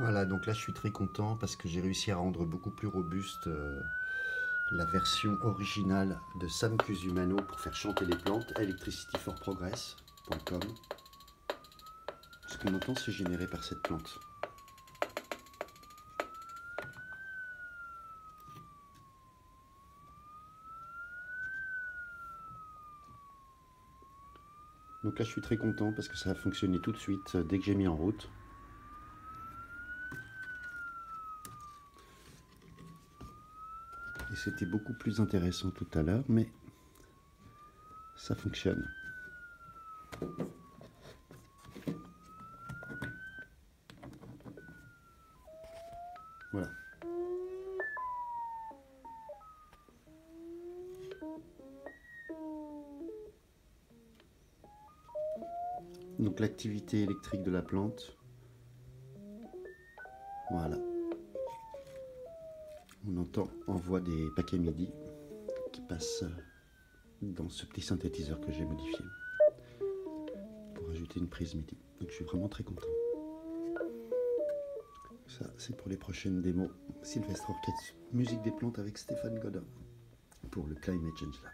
Voilà, donc là je suis très content parce que j'ai réussi à rendre beaucoup plus robuste euh, la version originale de Sam Cusumano pour faire chanter les plantes, electricityforprogress.com. Ce qu'on entend c'est généré par cette plante. Donc là je suis très content parce que ça a fonctionné tout de suite euh, dès que j'ai mis en route. Et c'était beaucoup plus intéressant tout à l'heure, mais ça fonctionne. Voilà. Donc l'activité électrique de la plante. Voilà. Voit des paquets MIDI qui passent dans ce petit synthétiseur que j'ai modifié pour ajouter une prise MIDI. Donc je suis vraiment très content. Ça, c'est pour les prochaines démos. Sylvestre Orchestre, musique des plantes avec Stéphane Godin pour le Climate Change Lab.